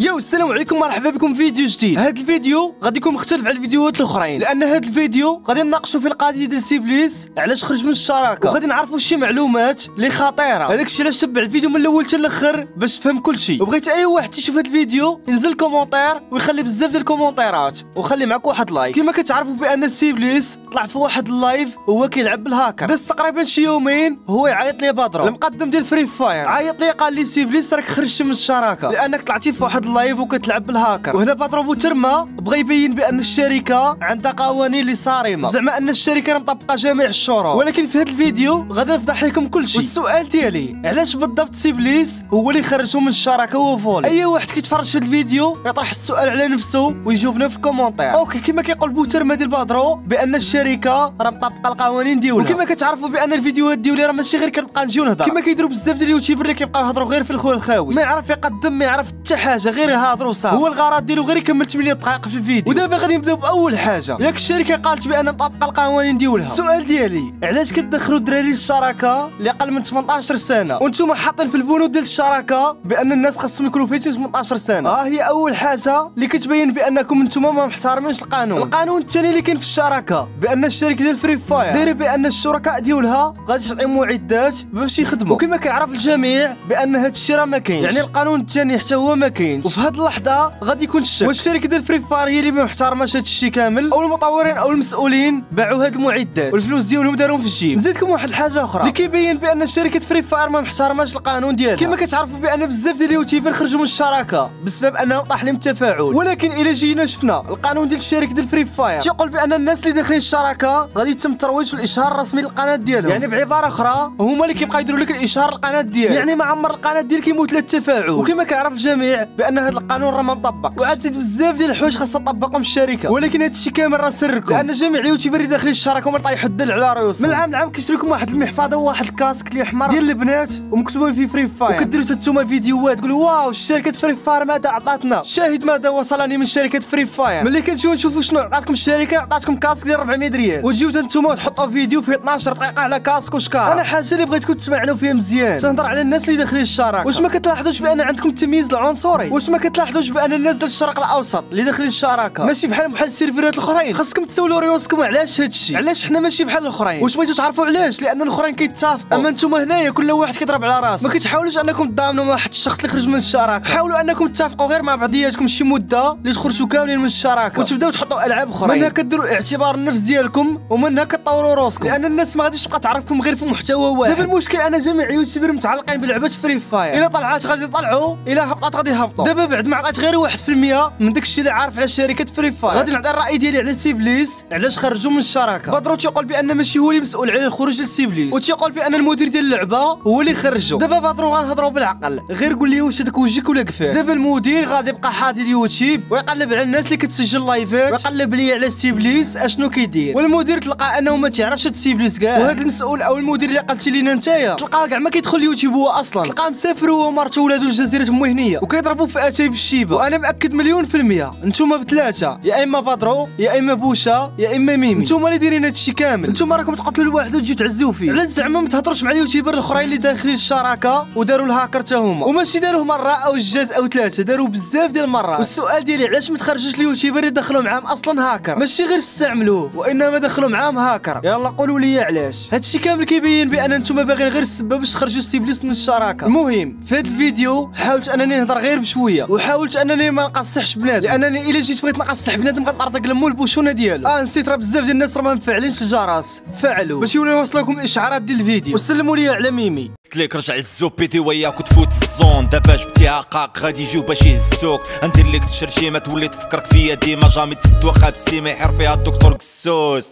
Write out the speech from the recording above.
يو السلام عليكم مرحبا بكم في فيديو جديد. هذا الفيديو غادي يكون مختلف على الفيديوهات الأخرين. لأن هذا الفيديو غادي نناقشوا في القضية ديال سيبليس علاش خرج من الشراكة. وغادي نعرفوا شي معلومات اللي خطيرة. هذاك الشيء علاش تبع الفيديو من الأول حتى الأخر باش تفهم كل شيء وبغيت أي واحد تيشوف هذا الفيديو ينزل commentaire ويخلي بزاف ديال الكومونتيرات. وخلي معك واحد like. كما كتعرفوا بأن سيبليس طلع في واحد ال live وهو كيلعب بالهاكر. داز تقريبا شي يومين هو يعيط لي بادرو المقدم ديال Free Fire عيط لي قال لي سيبليس راك خرجت من الشراكة. لأنك طلعتي في واحد ال live وكتلعب بالهاكر. وهنا بادرو بوترما بغى يبين بأن الشركة عندها قوانين اللي صارمه زعما أن الشركة راه مطبقه جميع الشروط ولكن في هذا الفيديو غادي نفضح لكم كل شيء. والسؤال ديالي علاش بالضبط سيبليس هو اللي خرجو من الشراكة هو فولي أي واحد كيتفرج في الفيديو يطرح السؤال على نفسه ويجاوبنا في ال commentaire. okay كما كيقول بوترما ديال بادرو بأن الشركة راه مطبقه القوانين ديالها. وكما كتعرفوا بأن الفيديوهات ديالي راه ماشي غير كنبقى نجيو نهضر. كما كيديروا بزاف ديال ال YouTuber اللي كيبقاو يهضروا غير في الخوي الخاوي. ما يعرف يقدم ما يعرف حتى حاجة غير يهضروا صافي هو الغرض ديالو غير يكمل 8 دقائق في الفيديو ودابا غادي نبداو بأول حاجة. ياك الشركة قالت بأن مطابقه القوانين ديالها السؤال ديالي علاش كتدخلوا الدراري للشراكة اللي أقل من 18 سنة؟ وأنتم حاطين في البنود ديال الشراكة بأن الناس خاصهم يكونوا فايتين 18 سنة. ها هي أول حاجة اللي كتبين بأنكم أنتم ما محترمينش القانون. القانون الثاني اللي كاين في الشراكة بأن الشركة ديال Free Fire دايرة بأن الشركاء ديالها غادي تعطي معدات باش يخدموا. وكما كيعرف الجميع بأن هذا الشيء راه ما كاينش. يعني القانون الثاني حتى هو ما كاينش. وفي هذه اللحظة غادي يكون الشك. واش الشركة ديال Free Fire هي اللي ما محترماش هذا الشيء كامل. أو المطورين أو المسؤولين باعوا هاد المعدات. والفلوس ديالهم داروهم في الجيب. نزيدكم واحد الحاجة أخرى. اللي كيبين بأن شركه Free Fire ما محترماش القانون ديالها. كما كتعرفوا بأن بزاف ديال ال YouTuber خرجوا من الشراكة بسبب أنهم طاح لهم التفاعل. ولكن إلى جينا شفنا القانون ديال الشركة ديال Free Fire تيقول بأن الناس اللي داخلين الشراكة غادي يتم الترويج والإشهار الرسمي للقناة ديالهم. يعني بعبارة أخرى هما اللي كيبقاو يديروا لك الإشهار للقناة ديالك. يعني ما عمر القناة ديالك كيموت لها التفاعل. وكما كيعرف الجميع بأن هذا القانون راه ما مطبق. وعاد بزاف ديال الحوايج خاصها تطبقهم الشركة. ولكن هذا الشيء كامل راه سركم. لأن جميع ال YouTuber اللي داخلين الشراكه هما طايحوا الدل على رؤوسهم من العام لعام كيشري لكم واحد المحفظة وواحد ال casque اللي احمر ديال البنات ومكتوبين فيه Free Fire وكديروا تنتوما فيديوهات تقولوا wow شركة Free Fire ماذا عطاتنا شاهد ماذا وصلني من شركة Free Fire ملي كنجيو نشوفوا شنو عطاتكم الشركة عطاتكم casque ديال 400 ريال وتجيو نتوما تحطوا فيديو فيه 12 دقيقة على casque وشكار أنا حاجة اللي بغيتكم تسمعوا فيها مزيان. تنهضر على الناس اللي داخلين الشراكة. واش ما كتلاحظوش بأن عندكم التمييز العنصري؟ واش ما كتلاحظوش بأن الناس ديال الشرق الأوسط اللي داخلين الشراكة. ماشي بحال بحال السيرفرات الأخرين. خاصكم تسولوا ريوسكم علاش هذا الشيء علاش حنا ماشي بحال الأخرين؟ واش بغيتوا تعرفوا علاش؟ لأن الأخرين كيتفقوا. أما نتوما هنايا كل واحد كيضرب على راسه ما كتحاولوش أنكم تضامنوا مع واحد الشخص اللي خرج من الشراكة. حاولوا أنكم تتفقوا غير مع بعضياتكم شي مدة اللي تخرجوا كاملين من الشراكة. وتبداو تحطوا ألعاب أخرين. منها كديروا الاعتبار النفس ديالكم ومنها كطوروا راسكم. لأن الناس ما غاديش تبقى تعرفكم غير في محتوى واحد. دابا المشكل أنا جميع YouTuber متعلقين بلعبة Free Fire إلا طلعات غادي يطلعوا إلا هبطات غادي يهبطوا. دابا بعد ما عطيت غير 1% من داك الشيء اللي عارف على شركة Free Fire غادي نعطي الرأي ديالي على سيبليس علاش خرجوا من الشراكة؟ بدرو تيقول بأن ماشي هو اللي مسؤول على الخروج ديال سيبليس وتيقول بأن المدير ديال اللعبة هو اللي خرجوا. دابا بدرو غنهضروا بالعقل. غير قول لي واش هذاك وجهك ولا كفاك. دابا المدير غادي يبقى حاضر اليوتيوب ويقلب على الناس اللي كتسجل لايفات ويقلب لي على سيبليس أشنو كيدير. والمدير تلقى أنه ما تعرفش هاد سيبليس كاع. وهذا المسؤول أو المدير اللي قلتي لينا نتايا. تلقاه كاع ما كيدخل اليوتيوب هو أصلا. تلقاه مسافر هو ومرته ولادو الجزيرة مهنيه وكيضربوا في أتاي بالشيبة. وأنا مأكد مليون في المية. نتوما بثلاثة. يا إما بدرو يا إما بوشا يا إما ميمي. نتوما اللي دايرين هادشي كامل. نتوما راكم تقتلوا الواحد وتجيو تعزيو فيه. علاش زعما ما تهضروش مع ال YouTuber الأخرين اللي داخلين الشراكة وداروا الهاكر حتى هما. وماشي داروه مرة أو جوج أو ثلاثة داروا بزاف ديال المرات. والسؤال ديالي علاش ما تخرجوش ال YouTuber اللي دخلوا معاهم أصلا هاكر؟ ماشي غير استعملوه وإنما دخلوا معاهم هاكر. يلا قولوا لي علاش. هادشي كامل كيبين بأن أنتم باغيين غير السبب باش تخرجوا سيبليس من الشراكة. المهم في هذا الفيديو حاولت أنني نهضر غير بشوية وحاولت أنني ما نقصحش بنادم. لأنني الا جيت بغيت نقصح بنادم غنطرطق لمو البوشونه ديالو. آه نسيت راه بزاف ديال الناس راه ما مفعلينش الجرس. فعلوا باش يوليو يوصلكم الإشعارات ديال الفيديو. وسلموا لي على ميمي. قلت لك رجع الزوبيتي وياك وتفوت الزون. دابا جبتي عقاق غادي يجيو باش يهزوك. ندير لك تشرشيمه تولي تفكرك فيا ديما. جامي تسد واخا بسيمه يحير فيها الدكتور قسوس.